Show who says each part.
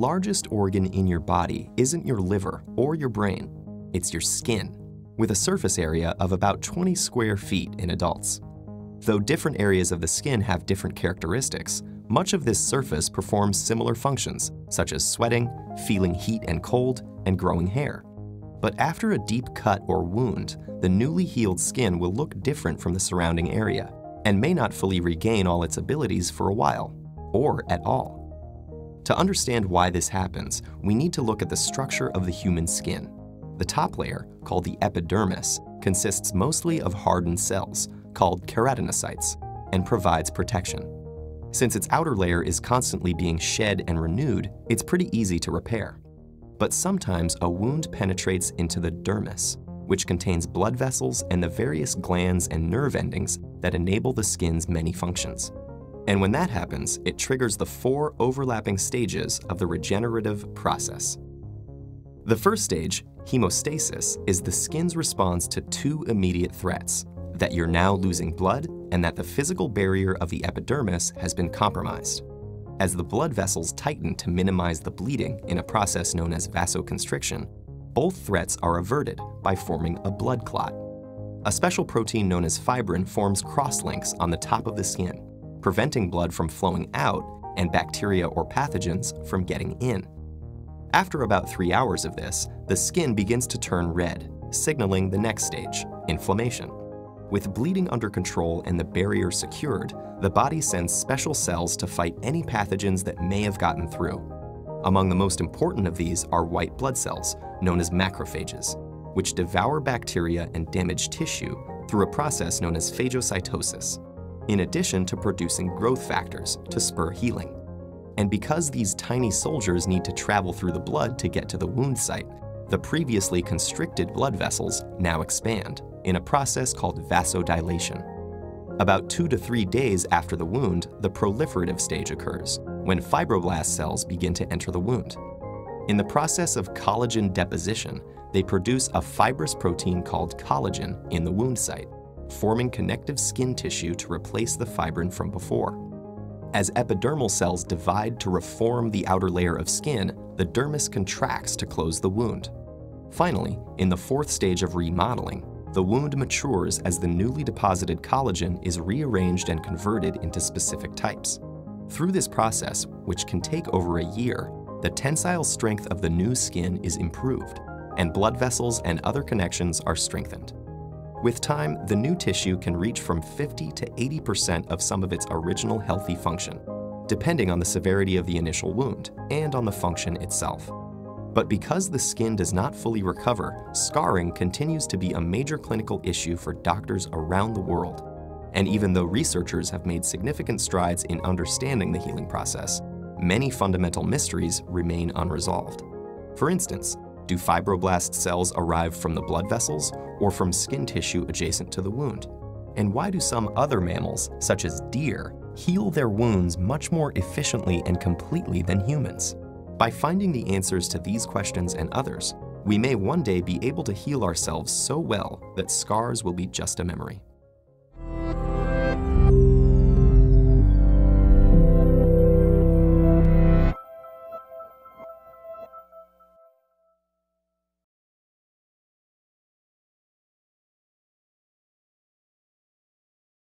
Speaker 1: largest organ in your body isn't your liver or your brain, it's your skin, with a surface area of about 20 square feet in adults. Though different areas of the skin have different characteristics, much of this surface performs similar functions, such as sweating, feeling heat and cold, and growing hair. But after a deep cut or wound, the newly healed skin will look different from the surrounding area and may not fully regain all its abilities for a while, or at all. To understand why this happens, we need to look at the structure of the human skin. The top layer, called the epidermis, consists mostly of hardened cells, called keratinocytes, and provides protection. Since its outer layer is constantly being shed and renewed, it's pretty easy to repair. But sometimes a wound penetrates into the dermis, which contains blood vessels and the various glands and nerve endings that enable the skin's many functions. And when that happens, it triggers the four overlapping stages of the regenerative process. The first stage, hemostasis, is the skin's response to two immediate threats, that you're now losing blood and that the physical barrier of the epidermis has been compromised. As the blood vessels tighten to minimize the bleeding in a process known as vasoconstriction, both threats are averted by forming a blood clot. A special protein known as fibrin forms crosslinks on the top of the skin, preventing blood from flowing out and bacteria or pathogens from getting in. After about three hours of this, the skin begins to turn red, signaling the next stage, inflammation. With bleeding under control and the barrier secured, the body sends special cells to fight any pathogens that may have gotten through. Among the most important of these are white blood cells, known as macrophages, which devour bacteria and damaged tissue through a process known as phagocytosis in addition to producing growth factors to spur healing. And because these tiny soldiers need to travel through the blood to get to the wound site, the previously constricted blood vessels now expand in a process called vasodilation. About two to three days after the wound, the proliferative stage occurs, when fibroblast cells begin to enter the wound. In the process of collagen deposition, they produce a fibrous protein called collagen in the wound site forming connective skin tissue to replace the fibrin from before. As epidermal cells divide to reform the outer layer of skin, the dermis contracts to close the wound. Finally, in the fourth stage of remodeling, the wound matures as the newly deposited collagen is rearranged and converted into specific types. Through this process, which can take over a year, the tensile strength of the new skin is improved, and blood vessels and other connections are strengthened. With time, the new tissue can reach from 50 to 80% of some of its original healthy function, depending on the severity of the initial wound and on the function itself. But because the skin does not fully recover, scarring continues to be a major clinical issue for doctors around the world. And even though researchers have made significant strides in understanding the healing process, many fundamental mysteries remain unresolved. For instance, do fibroblast cells arrive from the blood vessels or from skin tissue adjacent to the wound? And why do some other mammals, such as deer, heal their wounds much more efficiently and completely than humans? By finding the answers to these questions and others, we may one day be able to heal ourselves so well that scars will be just a memory.